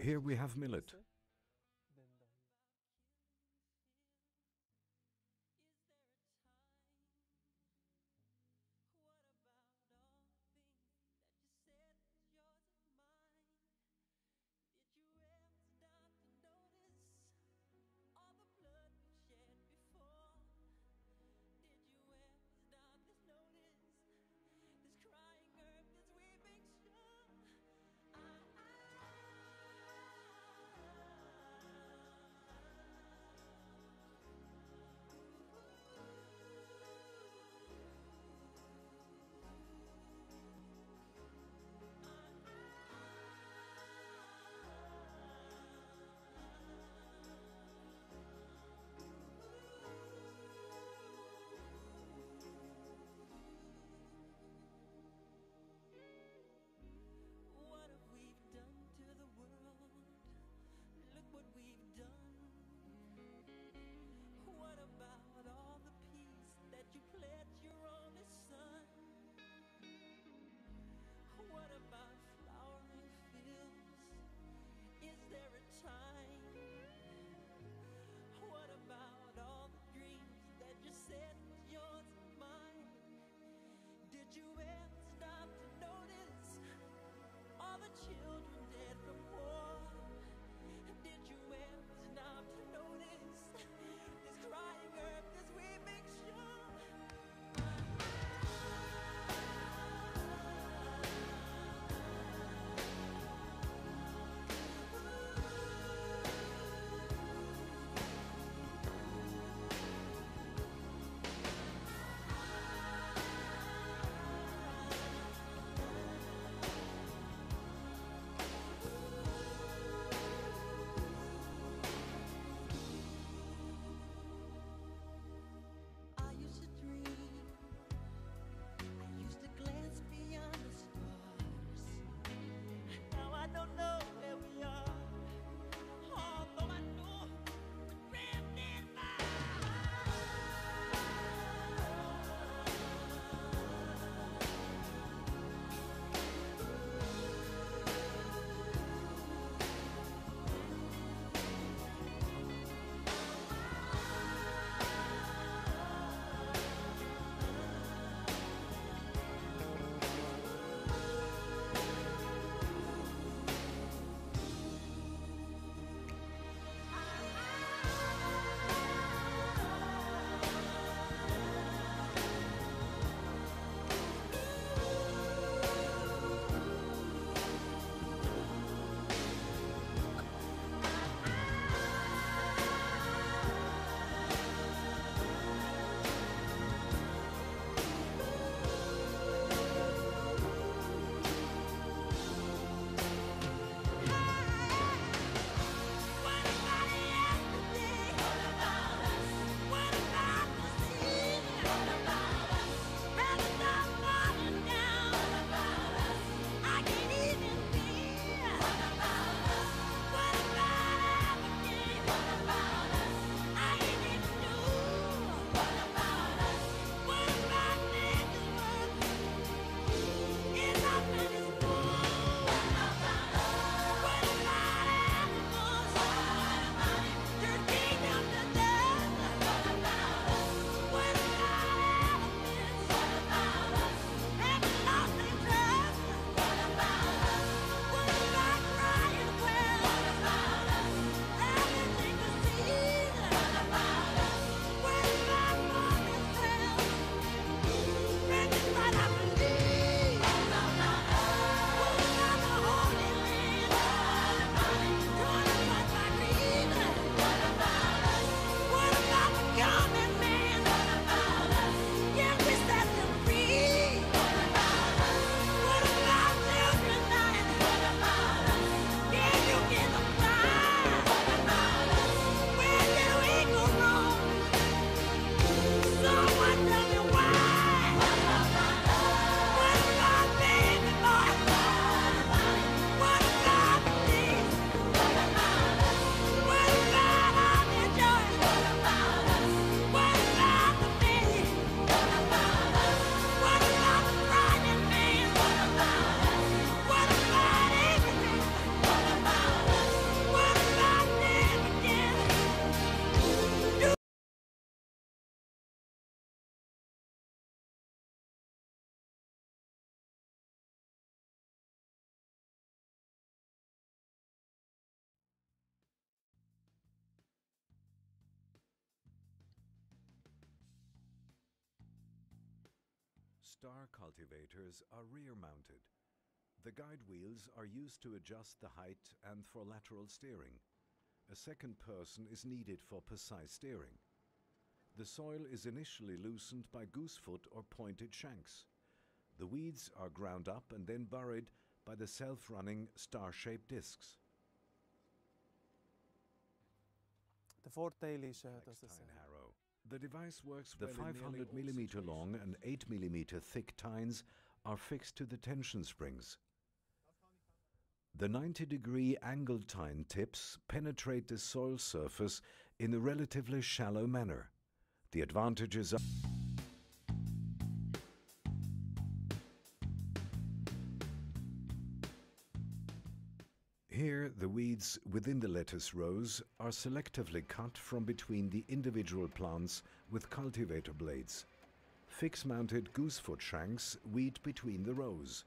Here we have millet. Star cultivators are rear-mounted. The guide wheels are used to adjust the height and for lateral steering. A second person is needed for precise steering. The soil is initially loosened by goosefoot or pointed shanks. The weeds are ground up and then buried by the self-running star-shaped discs. De voordeel is uh, The device works The the well 500 all millimeter long and 8 millimeter thick tines are fixed to the tension springs. The 90 degree angled tine tips penetrate the soil surface in a relatively shallow manner. The advantages are The weeds within the lettuce rows are selectively cut from between the individual plants with cultivator blades. Fix-mounted goosefoot shanks weed between the rows.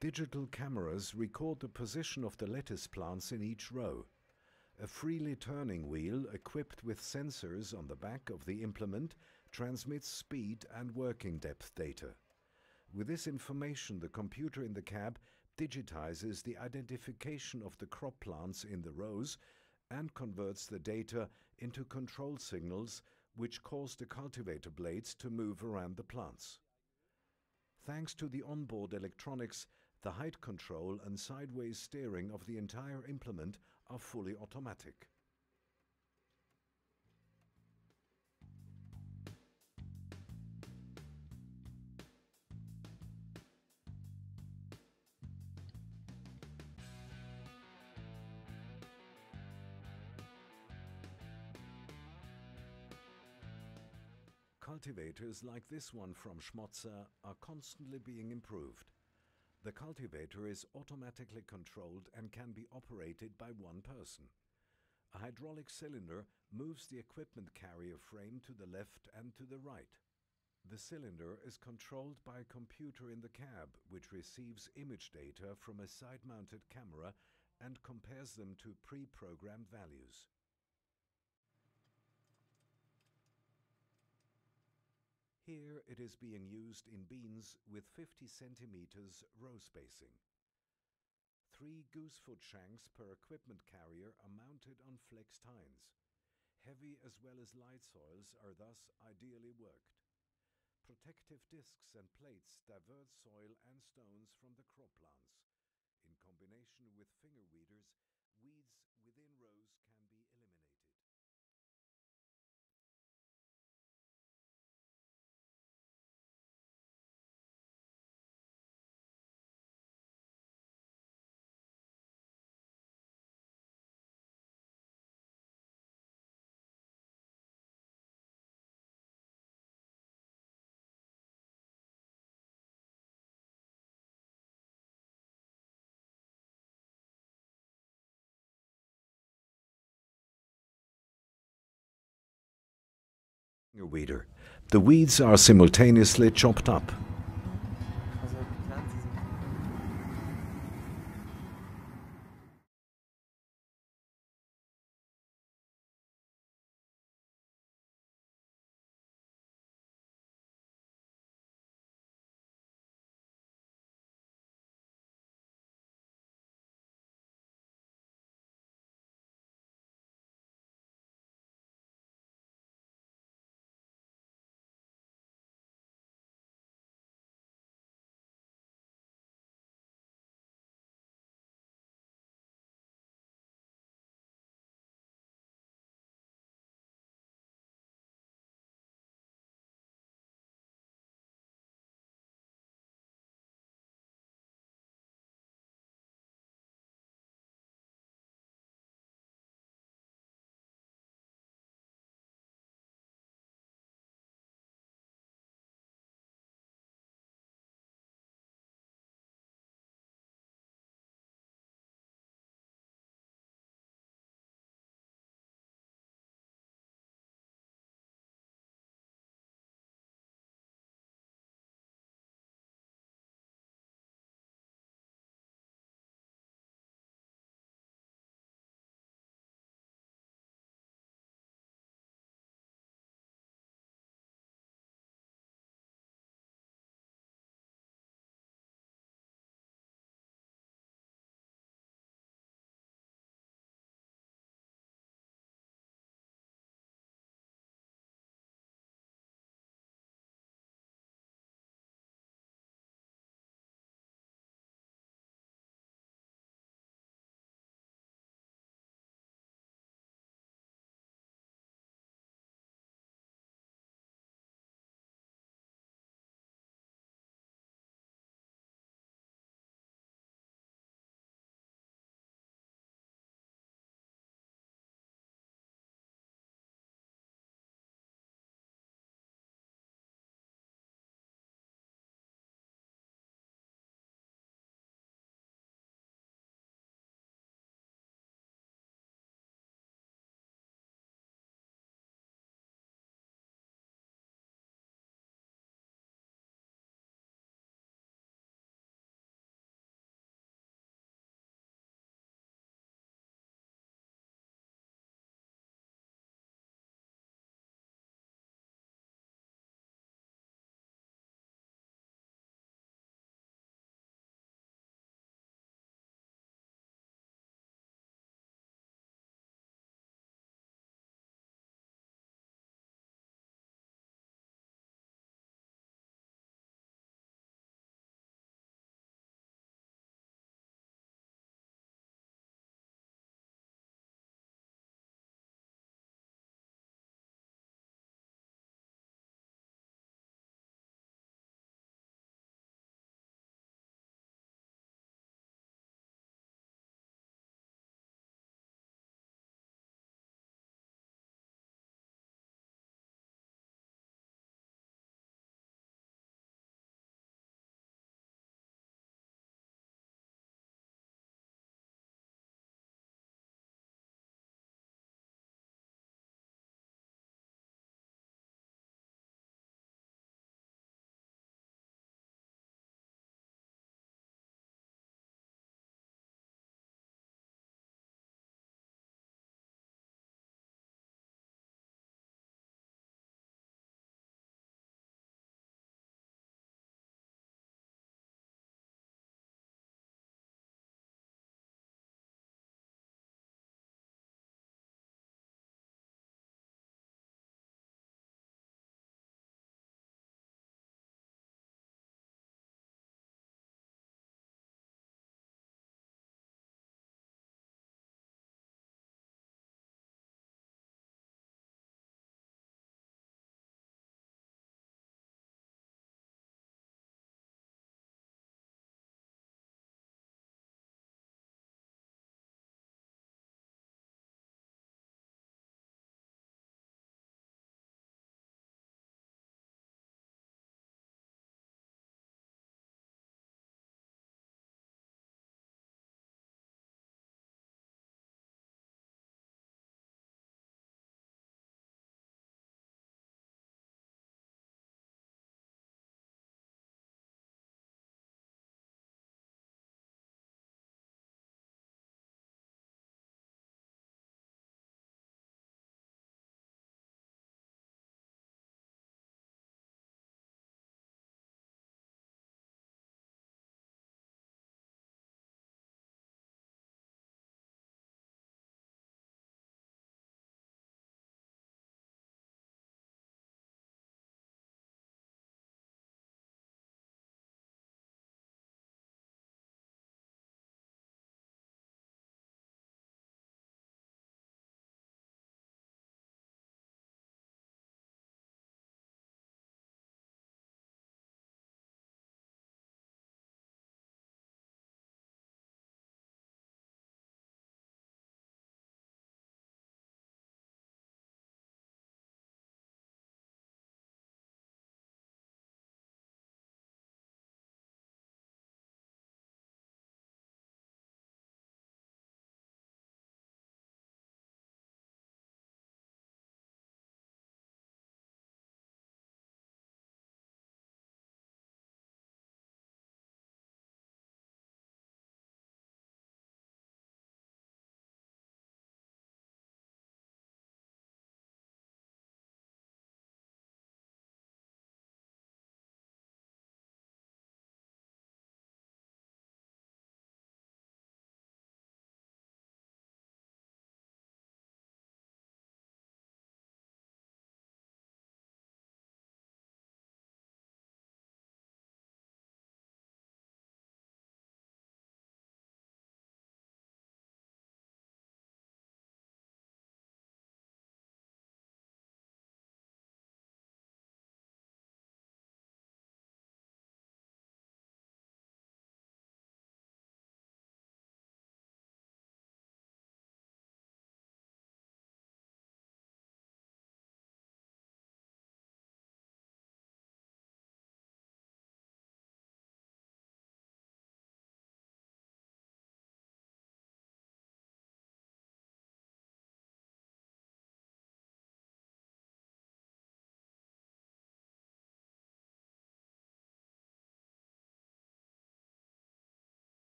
Digital cameras record the position of the lettuce plants in each row. A freely turning wheel equipped with sensors on the back of the implement transmits speed and working depth data. With this information, the computer in the cab digitizes the identification of the crop plants in the rows and converts the data into control signals which cause the cultivator blades to move around the plants. Thanks to the onboard electronics, the height control and sideways steering of the entire implement are fully automatic. Cultivators like this one from Schmotzer are constantly being improved. The cultivator is automatically controlled and can be operated by one person. A hydraulic cylinder moves the equipment carrier frame to the left and to the right. The cylinder is controlled by a computer in the cab, which receives image data from a side-mounted camera and compares them to pre-programmed values. It is being used in beans with 50 centimeters row spacing. Three goosefoot shanks per equipment carrier are mounted on flex tines. Heavy as well as light soils are thus ideally worked. Protective discs and plates divert soil and stones from the crop plants. In combination with finger weeders, weeds within rows can weeder. The weeds are simultaneously chopped up.